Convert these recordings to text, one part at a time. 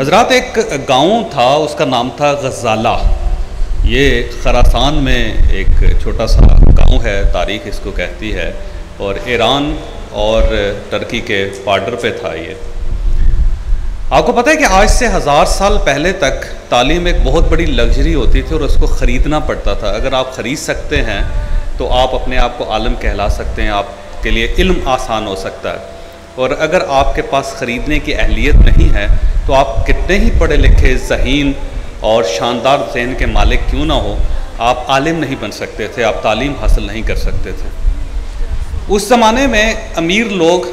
حضرات، ایک گاؤں تھا، اس کا نام تھا غزالہ۔ یہ خراسان میں ایک چھوٹا سا گاؤں ہے، تاریخ اس کو کہتی ہے۔ اور ایران اور ترکی کے بارڈر پہ تھا یہ۔ آپ کو پتہ ہے کہ آج سے ہزار سال پہلے تک تعلیم ایک بہت بڑی لگژری ہوتی تھی اور اس کو خریدنا پڑتا تھا۔ اگر آپ خرید سکتے ہیں، تو آپ اپنے آپ کو عالم کہلا سکتے ہیں۔ آپ کے لیے علم آسان ہو سکتا ہے۔ اور اگر آپ کے پاس خریدنے کی اہلیت نہیں ہے، تو آپ کتنے ہی پڑھے لکھے، ذہین اور شاندار ذہن کے مالک کیوں نہ ہو، آپ عالم نہیں بن سکتے تھے، آپ تعلیم حاصل نہیں کر سکتے تھے۔ اس زمانے میں امیر لوگ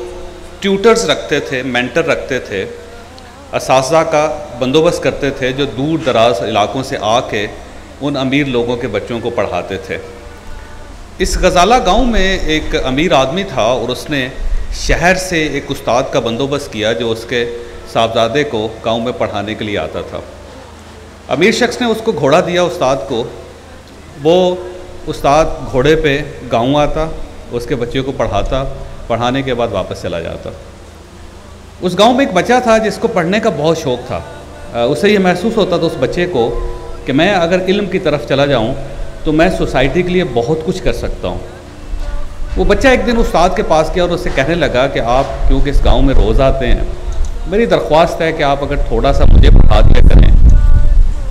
ٹیوٹرز رکھتے تھے، مینٹر رکھتے تھے، اساتذہ کا بندوبست کرتے تھے جو دور دراز علاقوں سے آ کے ان امیر لوگوں کے بچوں کو پڑھاتے تھے۔ اس غزالہ گاؤں میں ایک امیر آدمی تھا اور اس نے شہر سے ایک استاد کا بندوبست کیا جو اس کے صاحبزادے کو گاؤں میں پڑھانے کے لیے آتا تھا۔ امیر شخص نے اس کو گھوڑا دیا استاد کو۔ وہ استاد گھوڑے پہ گاؤں آتا، اس کے بچے کو پڑھاتا، پڑھانے کے بعد واپس چلا جاتا۔ اس گاؤں میں ایک بچہ تھا جس کو پڑھنے کا بہت شوق تھا۔ اسے یہ محسوس ہوتا تھا اس بچے کو کہ میں اگر علم کی طرف چلا جاؤں تو میں سوسائٹی کے لیے بہت کچھ کر سکتا ہوں۔ وہ بچہ ایک دن استاد کے پاس گیا اور اسے کہنے لگا کہ آپ کیونکہ اس گاؤں میں روز آتے ہیں؟ میری درخواست ہے کہ آپ اگر تھوڑا سا مجھے پڑھا دیا کریں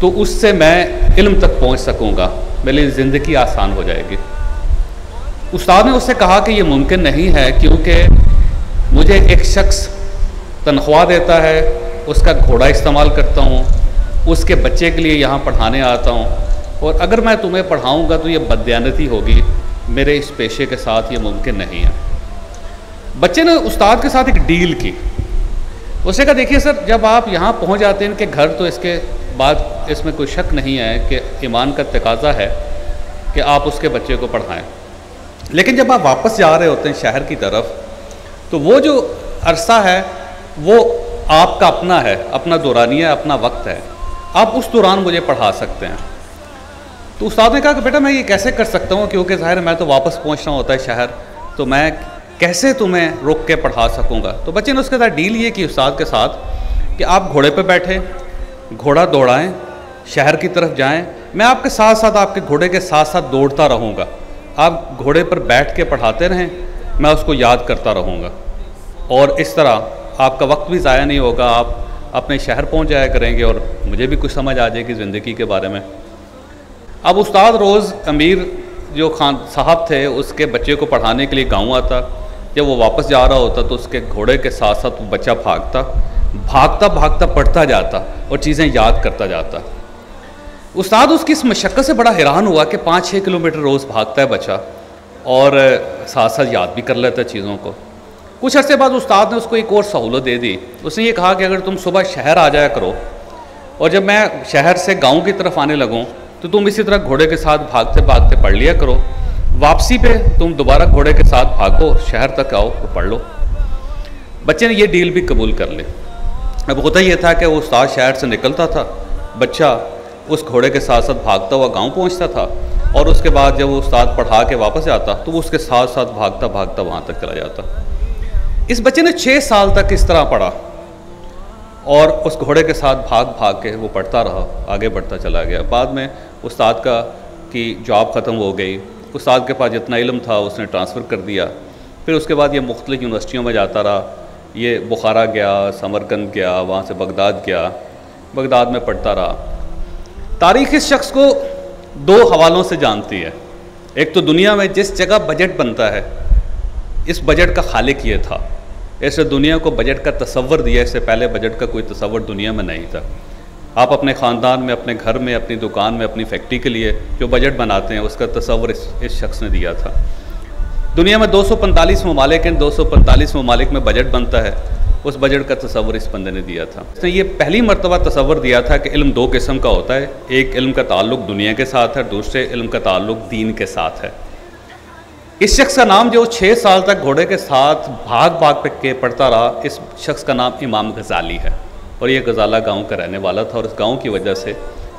تو اس سے میں علم تک پہنچ سکوں گا میری زندگی آسان ہو جائے گی۔ استاد نے اس سے کہا کہ یہ ممکن نہیں ہے کیونکہ مجھے ایک شخص تنخواہ دیتا ہے، اس کا گھوڑا استعمال کرتا ہوں، اس کے بچے کے لیے یہاں پڑھانے آتا ہوں اور اگر میں تمہیں پڑھاؤں گا تو یہ بدیانتی ہوگی۔ میرے اس پیشے کے ساتھ یہ ممکن نہیں ہے۔ بچے نے استاد کے ساتھ ایک ڈیل کی۔ اس نے کہا، دیکھیے سر، جب آپ یہاں پہنچ جاتے ہیں، ان کے گھر، تو اس کے بعد اس میں کوئی شک نہیں ہے کہ ایمان کا تقاضا ہے کہ آپ اس کے بچے کو پڑھائیں۔ لیکن جب آپ واپس جا رہے ہوتے ہیں شہر کی طرف، تو وہ جو عرصہ ہے، وہ آپ کا اپنا ہے، اپنا دورانیہ، اپنا وقت ہے۔ آپ اس دوران مجھے پڑھا سکتے ہیں۔ تو استاد نے کہا کہ بیٹا میں یہ کیسے کر سکتا ہوں کیونکہ ظاہر میں تو واپس پہنچنا ہوتا ہے شہر، تو میں کیسے تمہیں رک کے پڑھا سکوں گا؟ تو بچے نے اس کے ساتھ ڈیل یہ کی استاد کے ساتھ کہ آپ گھوڑے پہ بیٹھے گھوڑا دوڑائیں، شہر کی طرف جائیں۔ میں آپ کے ساتھ ساتھ آپ کے گھوڑے کے ساتھ ساتھ دوڑتا رہوں گا۔ آپ گھوڑے پر بیٹھ کے پڑھاتے رہیں، میں اس کو یاد کرتا رہوں گا۔ اور اس طرح آپ کا وقت بھی ضائع نہیں ہوگا، آپ اپنے شہر پہنچ جایا کریں گے اور مجھے بھی کچھ سمجھ آ جائے گی زندگی کے بارے میں۔ اب استاد روز امیر جو خان صاحب تھے، اس کے بچے کو پڑھانے کے لیے گاؤں آتا، جب وہ واپس جا رہا ہوتا تو اس کے گھوڑے کے ساتھ ساتھ وہ بچہ بھاگتا بھاگتا بھاگتا پڑھتا جاتا اور چیزیں یاد کرتا جاتا۔ استاد اس کی اس مشقت سے بڑا حیران ہوا کہ پانچ چھ کلومیٹر روز بھاگتا ہے بچہ اور ساتھ ساتھ یاد بھی کر لیتا ہے چیزوں کو۔ کچھ عرصے بعد استاد نے اس کو ایک اور سہولت دے دی۔ اس نے یہ کہا کہ اگر تم صبح شہر آ جایا کرو اور جب میں شہر سے گاؤں کی طرف آنے لگوں تو تم اسی طرح گھوڑے کے ساتھ بھاگتے بھاگتے پڑھ لیا کرو۔ واپسی پہ تم دوبارہ گھوڑے کے ساتھ بھاگو شہر تک آؤ تو پڑھ لو۔ بچے نے یہ ڈیل بھی قبول کر لی۔ اب ہوتا یہ تھا کہ وہ استاد شہر سے نکلتا تھا۔ بچہ اس گھوڑے کے ساتھ ساتھ بھاگتا ہوا گاؤں پہنچتا تھا اور اس کے بعد جب وہ استاد پڑھا کے واپس جاتا تو وہ اس کے ساتھ ساتھ بھاگتا بھاگتا وہاں تک چلا جاتا۔ اس بچے نے چھ سال تک اس طرح پڑھا۔ اور اس گھوڑے کے ساتھ بھاگ بھاگ کے وہ پڑھتا رہا، آگے بڑھتا چلا گیا۔ بعد میں استاد کا کی جاب ختم ہو گئی۔ استاد کے پاس جتنا علم تھا، اس نے ٹرانسفر کر دیا۔ پھر اس کے بعد یہ مختلف یونیورسٹیوں میں جاتا رہا۔ یہ بخارا گیا، سمرکند گیا، وہاں سے بغداد گیا۔ بغداد میں پڑھتا رہا۔ تاریخ اس شخص کو دو حوالوں سے جانتی ہے۔ ایک تو دنیا میں جس جگہ بجٹ بنتا ہے، اس بجٹ کا خالق یہ تھا۔ ایسے دنیا کو بجٹ کا تصور دیا، اس سے پہلے بجٹ کا کوئی تصور دنیا میں نہیں تھا۔ آپ اپنے خاندان میں، اپنے گھر میں، اپنی دکان میں، اپنی فیکٹری کے لیے جو بجٹ بناتے ہیں، اس کا تصور اس اس شخص نے دیا تھا۔ دنیا میں دو سو پنتالیس ممالک ہیں، دو سو پنتالیس ممالک میں بجٹ بنتا ہے۔ اس بجٹ کا تصور اس بندے نے دیا تھا۔ اس نے یہ پہلی مرتبہ تصور دیا تھا کہ علم دو قسم کا ہوتا ہے۔ ایک علم کا تعلق دنیا کے ساتھ ہے، دوسرے علم کا تعلق دین کے ساتھ ہے۔ اس شخص کا نام جو چھ سال تک گھوڑے کے ساتھ بھاگ بھاگ پہ کے پڑھتا رہا، اس شخص کا نام امام غزالی ہے۔ اور یہ غزالہ گاؤں کا رہنے والا تھا اور اس گاؤں کی وجہ سے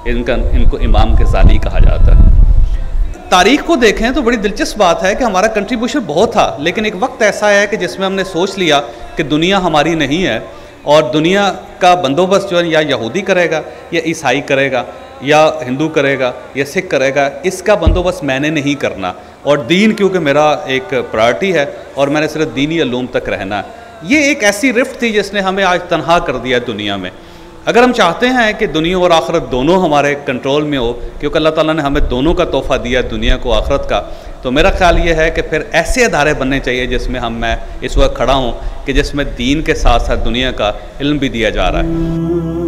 ان کا، ان کو امام غزالی کہا جاتا ہے۔ تاریخ کو دیکھیں تو بڑی دلچسپ بات ہے کہ ہمارا کنٹریبیوشن بہت تھا، لیکن ایک وقت ایسا ہے کہ جس میں ہم نے سوچ لیا کہ دنیا ہماری نہیں ہے اور دنیا کا بندوبست جو ہے، یا یہودی کرے گا یا عیسائی کرے گا یا ہندو کرے گا یا سکھ کرے گا، اس کا بندوبست میں نے نہیں کرنا۔ اور دین کیونکہ میرا ایک پرائرٹی ہے اور میں نے صرف دینی علوم تک رہنا ہے۔ یہ ایک ایسی رفت تھی جس نے ہمیں آج تنہا کر دیا دنیا میں۔ اگر ہم چاہتے ہیں کہ دنیا اور آخرت دونوں ہمارے کنٹرول میں ہو، کیونکہ اللہ تعالیٰ نے ہمیں دونوں کا تحفہ دیا دنیا کو آخرت کا، تو میرا خیال یہ ہے کہ پھر ایسے ادارے بننے چاہیے جس میں ہم، میں اس وقت کھڑا ہوں کہ جس میں دین کے ساتھ ساتھ دنیا کا علم بھی دیا جا رہا ہے۔